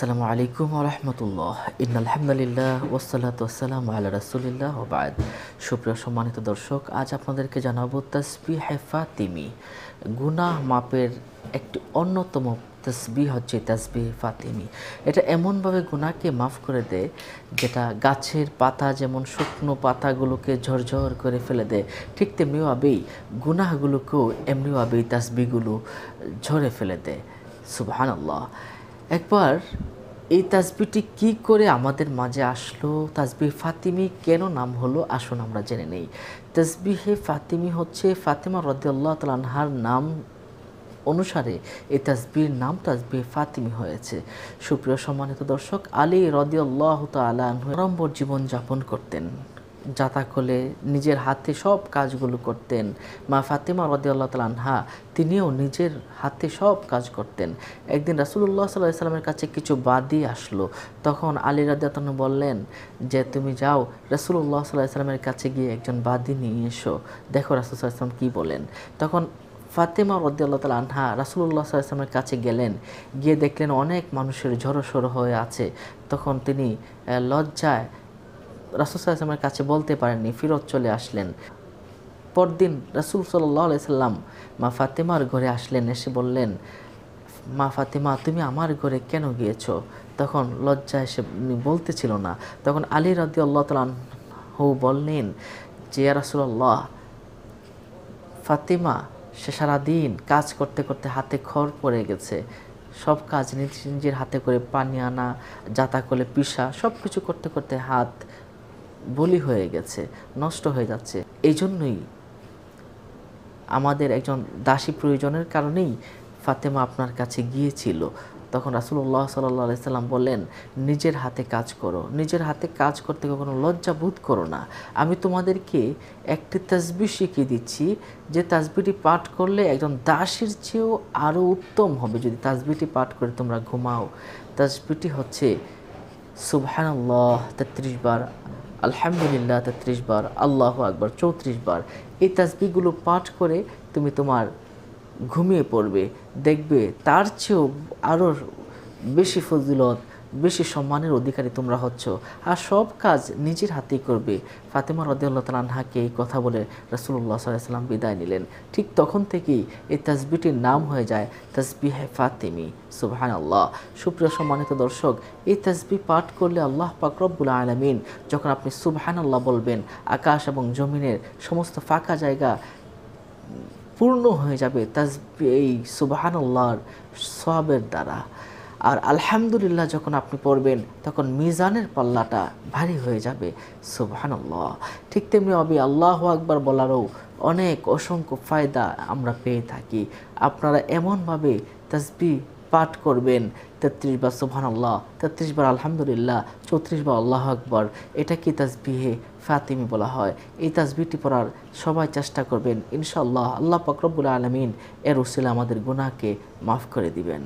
আসসালামু আলাইকুম রহমতুল্লাহ। ইন্নালহামদুলিল্লাহ ওসালাত ওসালাম আল্লাহ রাসুলিল্লাহ ওবায়দ সুপ্রিয় সম্মানিত দর্শক, আজ আপনাদেরকে জানাব তসবি হেফা তিমি গুনাহ মাপের একটি অন্যতম তসবি হচ্ছে তসবি ফাতিমি এটা এমনভাবে গুনাহকে মাফ করে দেয়, যেটা গাছের পাতা যেমন শুকনো পাতাগুলোকে ঝরঝর করে ফেলে দেয়, ঠিক তেমনিভাবেই গুনাহগুলোকেও এমনিভাবেই তসবিগুলো ঝরে ফেলে দেয়। সুবহান আল্লাহ একবার এই তাসবিটি কি করে আমাদের মাঝে আসলো? তাসবি ফাতিমি কেন নাম হলো? আসুন আমরা জেনে নেই। তাসবিহে ফাতিমি হচ্ছে ফাতিমা রদিয়াল্লাহ তালানহার নাম অনুসারে এই তাজবির নাম তাসবি ফাতিমি হয়েছে। সুপ্রিয় সম্মানিত দর্শক, আলী রদিয়াল্লাহ তালাম্বর জীবন যাপন করতেন। জাতাকলে নিজের হাতে সব কাজগুলো করতেন। মা ফাতেমা রদিয়াল্লাহ তালানহা তিনিও নিজের হাতে সব কাজ করতেন। একদিন রাসুল্লাহ সাল্লাহ সাল্লামের কাছে কিছু বাদি আসলো। তখন আলী রাদিয়াতন বললেন, যে তুমি যাও রাসুল্লাহ সাল্লাহ সাল্লামের কাছে গিয়ে একজন বাদি নিয়ে এসো। দেখো রাসুল সাল্লাম কী বলেন। তখন ফাতেমা রদ্দাল্লাহ তাল আনহা রাসুল্লাহ সাল্লামের কাছে গেলেন। গিয়ে দেখলেন অনেক মানুষের ঝড়ো হয়ে আছে। তখন তিনি লজ্জায় রাসুল সাল্লামের কাছে বলতে পারেননি, ফিরত চলে আসলেন। পরদিন রাসুল সাল্লাম মা ফাতেমার ঘরে আসলেন, এসে বললেন, মা ফাতেমা, তুমি আমার ঘরে কেন গিয়েছো? তখন লজ্জা এসে বলতেছিল না। তখন আলী রদি আল্লাহ হু বললেন, যে রাসুল্লাহ ফাতেমা সে সারাদিন কাজ করতে করতে হাতে খড় পড়ে গেছে। সব কাজ নিজের হাতে করে পানি আনা, যাতা করে পিসা সব কিছু করতে করতে হাত বলি হয়ে গেছে, নষ্ট হয়ে যাচ্ছে। এই জন্যই আমাদের একজন দাসী প্রয়োজনের কারণেই ফাতেমা আপনার কাছে গিয়েছিল। তখন রাসুল্লাহ সাল্লাহ সাল্লাম বললেন, নিজের হাতে কাজ করো। নিজের হাতে কাজ করতে কখনো লজ্জা বোধ করো না। আমি তোমাদেরকে একটি তাজবি শিখিয়ে দিচ্ছি, যে তাজবিটি পাঠ করলে একজন দাসীর চেয়েও আরও উত্তম হবে। যদি তাজবিটি পাঠ করে তোমরা ঘুমাও তাজবিটি হচ্ছে সুবহানাল্লাহ তেত্রিশ বার আলহামদুলিল্লাহ তেত্রিশ বার, আল্লাহ আকবার চৌত্রিশ বার। এই তাজবিগুলো পাঠ করে তুমি তোমার ঘুমিয়ে পড়বে, দেখবে তার চেয়েও আরও বেশি ফজিলত বেশি সম্মানের অধিকারী তোমরা হচ্ছ। আর সব কাজ নিজের হাতেই করবে। ফাতেমা রদিউল্লাহ এই কথা বলে রসুল্লাহ সাল্লাম বিদায় নিলেন। ঠিক তখন থেকেই এই তাসবিটির নাম হয়ে যায় হে ফাতেমি। সুবহান আল্লাহ সুপ্রিয় সম্মানিত দর্শক, এই তাসবি পাঠ করলে আল্লাহ পাকরব্বুল আলমিন যখন আপনি সুবহান আল্লাহ বলবেন, আকাশ এবং জমিনের সমস্ত ফাঁকা জায়গা পূর্ণ হয়ে যাবে তাজবি এই সুবাহানুল্লাহর সবের দ্বারা। আর আলহামদুলিল্লাহ যখন আপনি পড়বেন, তখন মিজানের পাল্লাটা ভারী হয়ে যাবে। সুবাহানুল্লাহ। ঠিক তেমনি অবি আল্লাহ আকবার বলারও অনেক অসংখ্য ফায়দা আমরা পেয়ে থাকি। আপনারা এমনভাবে তাজবি পাঠ করবেন, তেত্রিশ বার সুবহান আল্লাহ তেত্রিশ বার আলহামদুলিল্লাহ, চৌত্রিশ বার আল্লাহ আকবর, এটা কি তাজবিহে ফাতিমি বলা হয়? এই তাজবিটি পড়ার সবাই চেষ্টা করবেন ইনশাল্লাহ আল্লাহ পাকরবুল আলমিন এর উসিলা আমাদের গুনাহকে মাফ করে দিবেন।